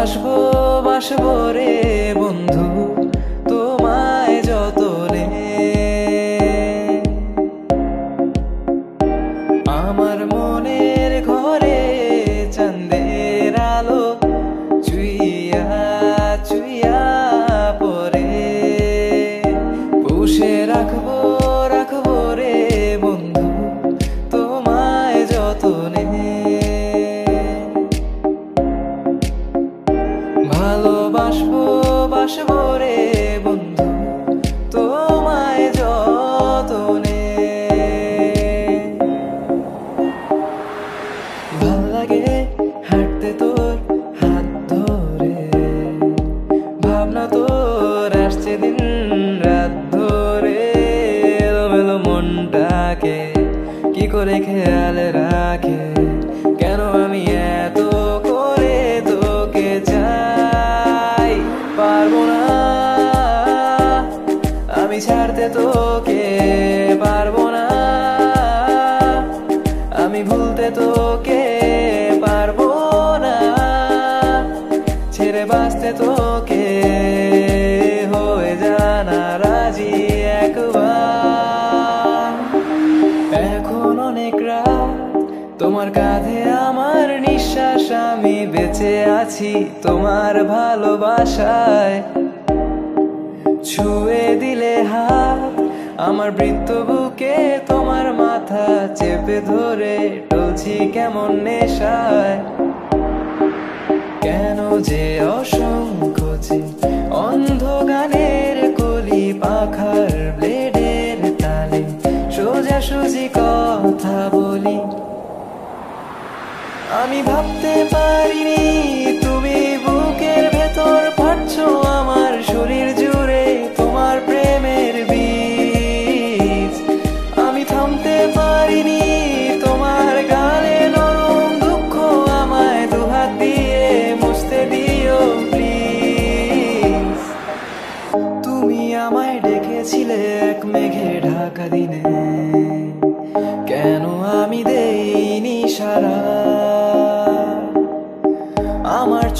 বাসবো বাসবো রে বন্ধু। ভালোবাসবো, বাসবো রে বন্ধু, তোমায় যতনে। ভালো লাগে হাঁটতে তোর হাত ধরে, ভাবনা তোর আসছে দিন রাত ধরে। এলোমেলো মনটাকে কি করে খেয়াল রাখে, কেন আমি এত আমি ছাড়তে তোকে পারব না। আমি ভুলতে তোকে পারব না। ছেড়ে বাঁচতে তোকে হয়ে জানা রাজি একবার। এখন অনেক তোমার কাঁধে আমার নিঃশ্বাস, আমি বেঁচে আছি তোমার ভালোবাসায়। ছুঁয়ে দিলে হাত আমার বৃত্ত বুকে তোমার মাথা চেপে ধরে টলছি কেমন নেশায়। কেন যে অসংকোচে অন্ধ গানের কলি পাখার ব্লেডের তালে সোজা সুজি কথা বলি। আমি ভাবতে পারিনি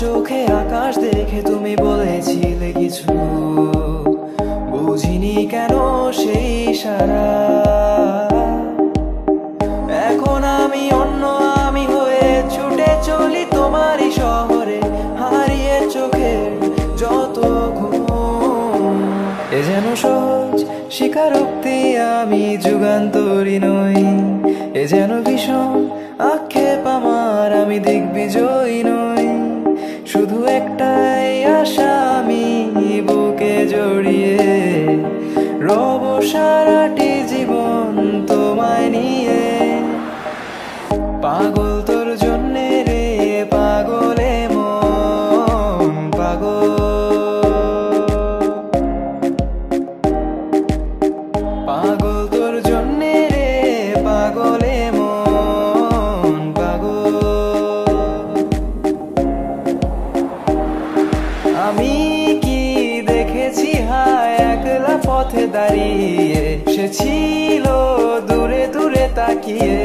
চোখে আকাশ দেখে তুমি বলেছিলে কিছু। বুঝিনি কেন সেই সারা। এখন আমি অন্য আমি হয়ে ছুটে চলি তোমারই শহরে, হারিয়ে চোখে যত ঘুম। এ যেন সহজ স্বীকারোক্তি আমি যুগান্তরী নই। এ যেন ভীষণ আক্ষেপ পাগল তোর জন্যে রে, পাগলে মন, পাগল। পাগল তোর জন্যে রে, পাগলে মন, পাগল। আমি কি দেখেছি হায়, একলা পথে দাঁড়িয়ে? সে ছিল দূরে দূরে তাকিয়ে।